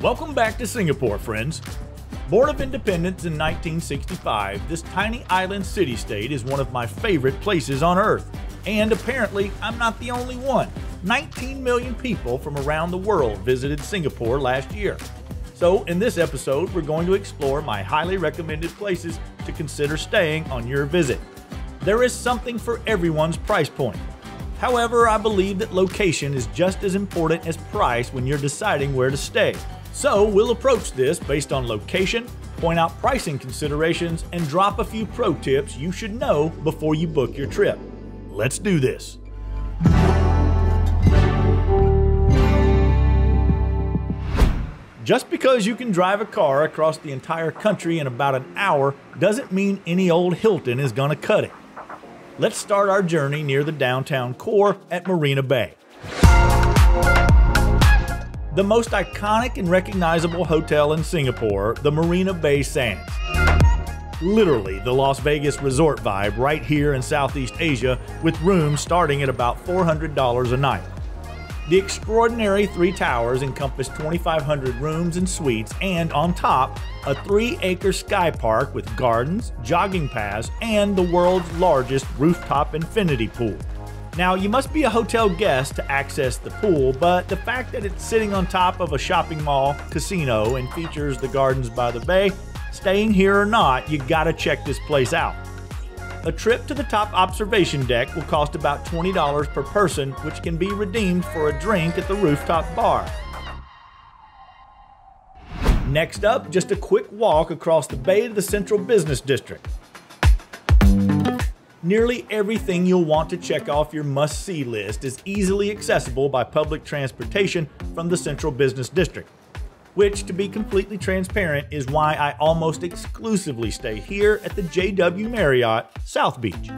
Welcome back to Singapore, friends. Born of independence in 1965, this tiny island city state is one of my favorite places on Earth. And apparently, I'm not the only one. 19 million people from around the world visited Singapore last year. So, in this episode, we're going to explore my highly recommended places to consider staying on your visit. There is something for everyone's price point. However, I believe that location is just as important as price when you're deciding where to stay. So, we'll approach this based on location, point out pricing considerations, and drop a few pro tips you should know before you book your trip. Let's do this. Just because you can drive a car across the entire country in about an hour doesn't mean any old Hilton is gonna cut it. Let's start our journey near the downtown core at Marina Bay. The most iconic and recognizable hotel in Singapore, the Marina Bay Sands. Literally the Las Vegas resort vibe right here in Southeast Asia, with rooms starting at about $400 a night. The extraordinary three towers encompass 2,500 rooms and suites, and on top, a three acre sky park with gardens, jogging paths, and the world's largest rooftop infinity pool. Now, you must be a hotel guest to access the pool, but the fact that it's sitting on top of a shopping mall, casino, and features the gardens by the bay, staying here or not, you gotta check this place out. A trip to the top observation deck will cost about $20 per person, which can be redeemed for a drink at the rooftop bar. Next up, just a quick walk across the bay to the Central Business District. Nearly everything you'll want to check off your must see list is easily accessible by public transportation from the Central Business District which, to be completely transparent, is why I almost exclusively stay here at the JW Marriott South Beach.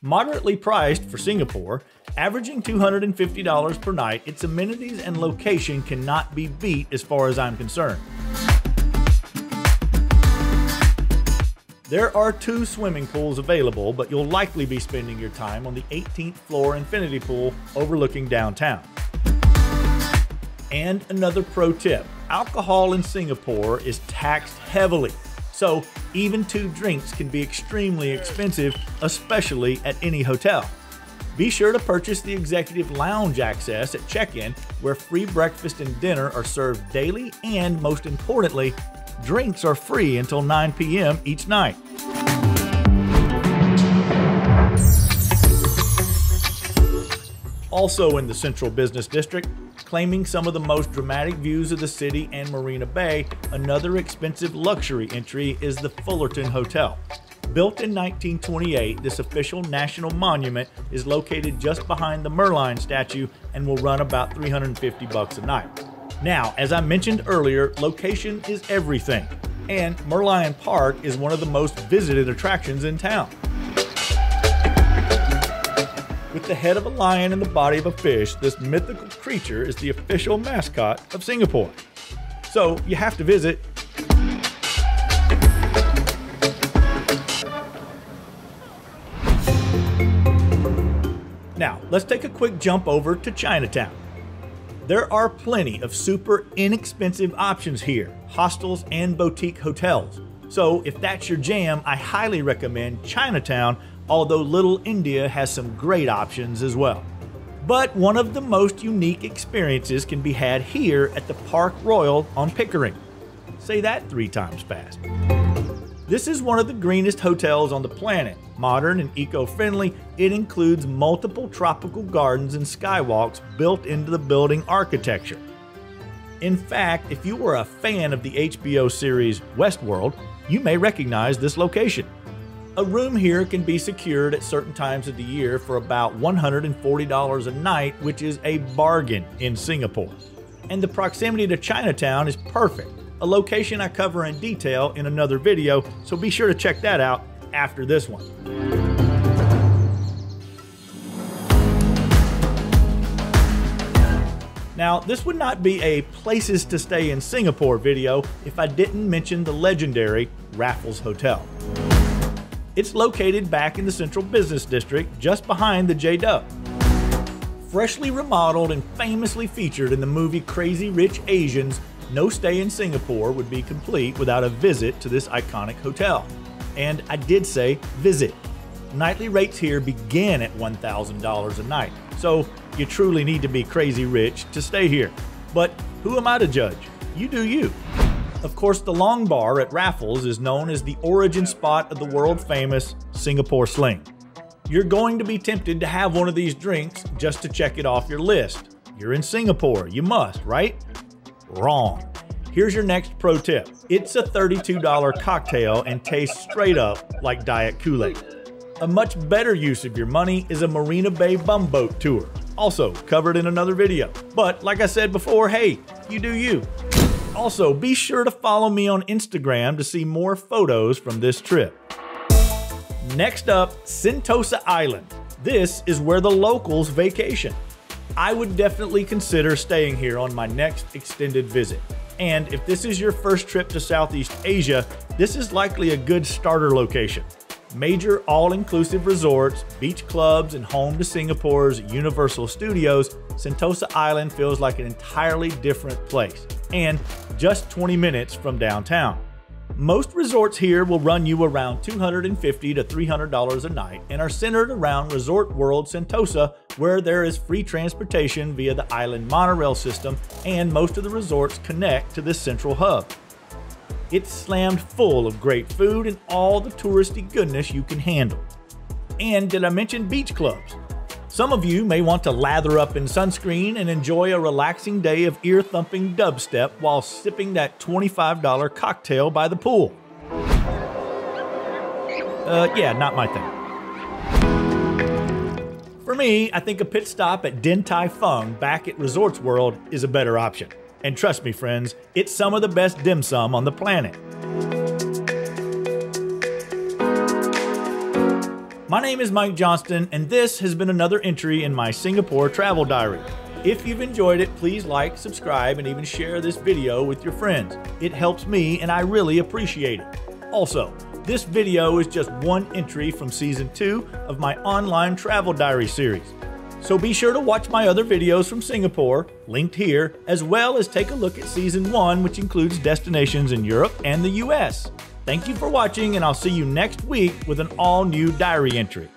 Moderately priced for Singapore, averaging $250 per night, its amenities and location cannot be beat as far as I'm concerned. There are two swimming pools available, but you'll likely be spending your time on the 18th floor infinity pool overlooking downtown. And another pro tip alcohol in Singapore is taxed heavily. So, even two drinks can be extremely expensive, especially at any hotel. Be sure to purchase the executive lounge access at check in, where free breakfast and dinner are served daily, and most importantly, drinks are free until 9 p.m. each night. Also in the Central Business District, claiming some of the most dramatic views of the city and Marina Bay, another expensive luxury entry is the Fullerton Hotel. Built in 1928, this official national monument is located just behind the Merlion statue and will run about 350 bucks a night. Now, as I mentioned earlier, location is everything, and Merlion Park is one of the most visited attractions in town. With the head of a lion and the body of a fish, this mythical creature is the official mascot of Singapore. So you have to visit. Now, let's take a quick jump over to Chinatown. There are plenty of super inexpensive options here hostels and boutique hotels. So, if that's your jam, I highly recommend Chinatown although Little India has some great options as well. But one of the most unique experiences can be had here at the Park Royal on Pickering. Say that three times fast. This is one of the greenest hotels on the planet. Modern and eco friendly, it includes multiple tropical gardens and skywalks built into the building architecture. In fact, if you are a fan of the HBO series Westworld, you may recognize this location. A room here can be secured at certain times of the year for about $140 a night, which is a bargain in Singapore. And the proximity to Chinatown is perfect, a location I cover in detail in another video, so be sure to check that out after this one. Now, this would not be a places to stay in Singapore video if I didn't mention the legendary Raffles Hotel. It's located back in the Central Business District, just behind the J Dub. Freshly remodeled and famously featured in the movie Crazy Rich Asians, no stay in Singapore would be complete without a visit to this iconic hotel. And I did say visit. Nightly rates here begin at $1,000 a night, so you truly need to be crazy rich to stay here. But who am I to judge? You do you. Of course, the Long Bar at Raffles is known as the origin spot of the world famous Singapore Sling. You're going to be tempted to have one of these drinks just to check it off your list. You're in Singapore, you must, right? Wrong. Here's your next pro tip it's a $32 cocktail and tastes straight up like Diet Kool Aid. A much better use of your money is a Marina Bay bumboat tour, also covered in another video. But like I said before, hey, you do you. Also, be sure to follow me on Instagram to see more photos from this trip. Next up, Sentosa Island. This is where the locals vacation. I would definitely consider staying here on my next extended visit. And if this is your first trip to Southeast Asia, this is likely a good starter location. Major all inclusive resorts, beach clubs, and home to Singapore's Universal Studios, Sentosa Island feels like an entirely different place, and just 20 minutes from downtown. Most resorts here will run you around 250 to $300 a night and are centered around Resort World Sentosa, where there is free transportation via the island monorail system, and most of the resorts connect to this central hub. It's slammed full of great food and all the touristy goodness you can handle. And did I mention beach clubs? Some of you may want to lather up in sunscreen and enjoy a relaxing day of ear thumping dubstep while sipping that $25 cocktail by the pool. Uh, yeah, not my thing. For me, I think a pit stop at Din Tai Fung back at Resorts World is a better option. And trust me, friends, it's some of the best dim sum on the planet. My name is Mike Johnston, and this has been another entry in my Singapore travel diary. If you've enjoyed it, please like, subscribe, and even share this video with your friends. It helps me, and I really appreciate it. Also, this video is just one entry from season two of my online travel diary series. So be sure to watch my other videos from Singapore, linked here, as well as take a look at Season 1, which includes destinations in Europe and the US. Thank you for watching, and I'll see you next week with an all new diary entry.